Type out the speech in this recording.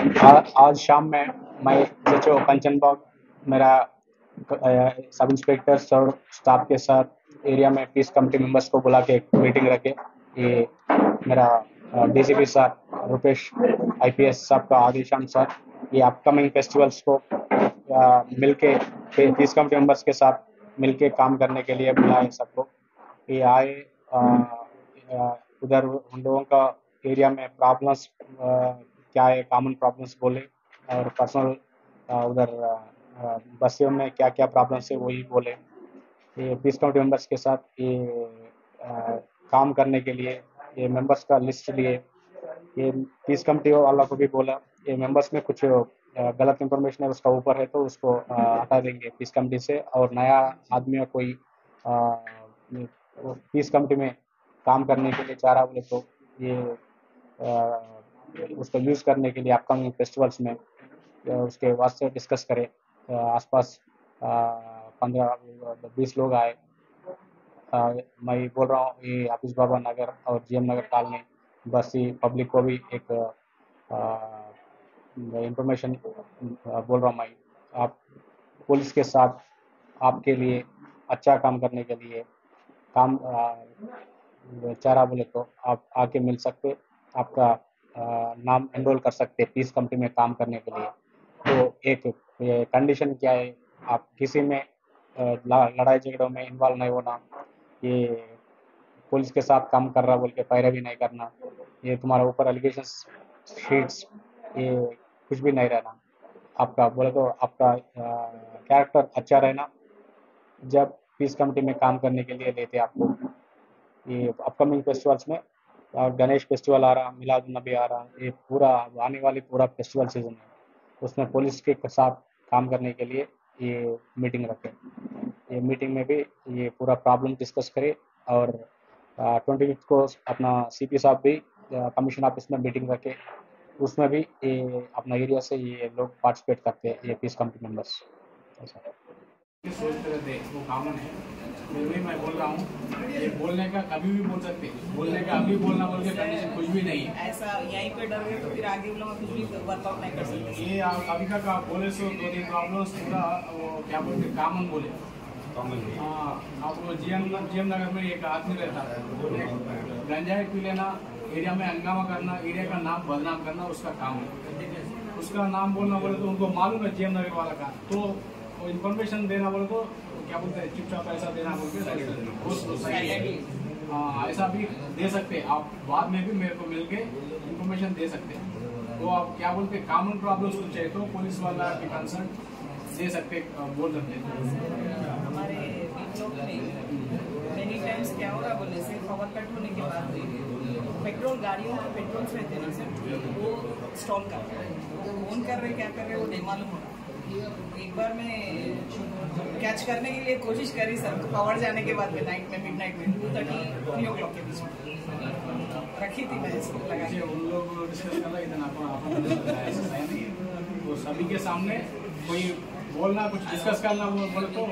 आ, आज शाम में मैं एच ओ कंचनबाग मेरा सब इंस्पेक्टर सर स्टाफ के साथ एरिया में पीस कमेटी मेंबर्स को बुला के मीटिंग रखे। ये मेरा डीसीपी सर रुपेश आईपीएस साहब का आदेशानुसार ये अपकमिंग फेस्टिवल्स को मिलके पीस कमेटी मेंबर्स के साथ मिलके काम करने के लिए बुलाए सबको। ये आए उधर उन लोगों का एरिया में प्रॉब्लम्स क्या है कॉमन प्रॉब्लम्स बोले और पर्सनल उधर बस्तियों में क्या क्या प्रॉब्लम्स है वही बोले। ये पीस कमेटी मेंबर्स के साथ ये आ, काम करने के लिए ये मेंबर्स का लिस्ट लिए। ये पीस कमेटी वाला को भी बोला ये मेंबर्स में कुछ गलत इंफॉर्मेशन है उसका ऊपर है तो उसको हटा देंगे पीस कमेटी से। और नया आदमी कोई पीस कमेटी में काम करने के लिए चाह रहा बोले तो ये उसको यूज़ करने के लिए अपकमिंग फेस्टिवल्स में उसके वास्ते डिस्कस करें। आसपास पंद्रह, बीस लोग आए। मैं बोल रहा हूँ ये हाफिज बाबा नगर और जीएम नगर कॉलोनी बसी पब्लिक को भी एक इंफॉर्मेशन बोल रहा हूँ मैं। आप पुलिस के साथ आपके लिए अच्छा काम करने के लिए काम चारा बोले तो आप आके मिल सकते। आपका नाम एनरोल कर सकते हैं पीस कंपनी में काम करने के लिए। तो एक कंडीशन क्या है? आप किसी में लड़ाई झगड़ों में इन्वॉल्व नहीं होना। ये पुलिस के साथ काम कर रहा बोल के पैरा पैरवी नहीं करना। ये तुम्हारा ऊपर एलिगेशन शीट्स ये कुछ भी नहीं रहना। आपका, बोले तो आपका कैरेक्टर अच्छा रहना। जब पीस कमेटी में काम करने के लिए लेते आपको। ये अपकमिंग फेस्टिवल्स में और गणेश फेस्टिवल आ रहा, मिलाद नबी आ रहा, ये पूरा, आने वाली पूरा फेस्टिवल सीज़न है। उसमें पुलिस के साथ काम करने के लिए ये मीटिंग रखें। ये मीटिंग में भी ये पूरा प्रॉब्लम डिस्कस करें और ट्वेंटी फिफ्थ को अपना सीपी साहब भी कमीशन ऑफ़िस में मीटिंग रखे। उसमें भी ये, अपना एरिया से ये लोग पार्टिसिपेट करते हैं, ये पीस कमिटी मेंबर्स ऐसा। सोचते रहते वो कॉमन है। फिर भी मैं बोल रहा हूँ ये बोलने का कभी भी बोल सकते बोलने का अभी बोलना बोल के कंडीशन कुछ भी नहीं है। ऐसा यहीं पे डर गए तो फिर आगे लोग कुछ भी वर्कआउट नहीं कर सकते। ये आप अभी तक आप बोले सो दो तीन प्रॉब्लम्स पूरा वो क्या बोलते कॉमन बोले। हाँ आप वो जीएम जीएम नगर में एक आदमी रहता है। गंजाई पी लेना एरिया में हंगामा करना एरिया का नाम बदनाम करना उसका काम है। उसका नाम बोलना बोले तो उनको मालूम है जीएम नगर वाला का। तो इन्फॉर्मेशन देना बोले तो क्या बोलते हैं चुपचाप ऐसा देना बोल के हाँ। ऐसा भी दे सकते हैं। आप बाद में भी मेरे को मिल के इन्फॉर्मेशन दे सकते हैं। तो आप क्या बोलते हैं कॉमन प्रॉब्लम कुछ है तो पुलिस वाला के कंसर्न दे सकते बोल सकते हमारे मेनी टाइम्स क्या हो रहा बोले से पावर कट होने के बाद पेट्रोल गाड़ियों में पेट्रोल रहते हैं ना सर वो स्टॉल कर रहे हैं। वो फ़ोन कर रहे क्या कर रहे हैं वो नहीं मालूम हो रहा एक बार मैं कैच करने के लिए कोशिश करी सर तो पावर जाने के बाद में नाइट में मिड नाइट में two thirty three o'clock के बीच में। रखी थी मैं इसको लगा उन लोग सभी के सामने कोई बोलना, कुछ डिस्कस करना, वो बोले तो